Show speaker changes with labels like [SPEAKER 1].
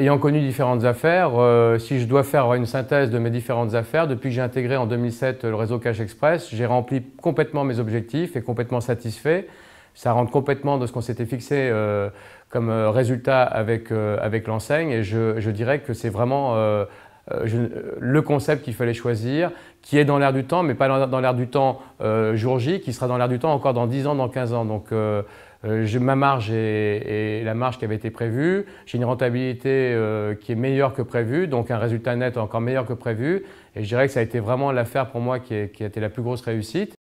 [SPEAKER 1] Ayant connu différentes affaires, euh, si je dois faire une synthèse de mes différentes affaires, depuis que j'ai intégré en 2007 le réseau Cash Express, j'ai rempli complètement mes objectifs et complètement satisfait. Ça rentre complètement de ce qu'on s'était fixé euh, comme euh, résultat avec, avec l'enseigne et je, je, dirais que c'est vraiment le concept qu'il fallait choisir, qui est dans l'air du temps, mais pas dans, l'air du temps jour J, qui sera dans l'air du temps encore dans 10 ans, dans 15 ans. Donc, euh, ma marge est, la marge qui avait été prévue. J'ai une rentabilité euh, qui est meilleure que prévu, donc un résultat net encore meilleur que prévu. Et je dirais que ça a été vraiment l'affaire pour moi qui, a été la plus grosse réussite.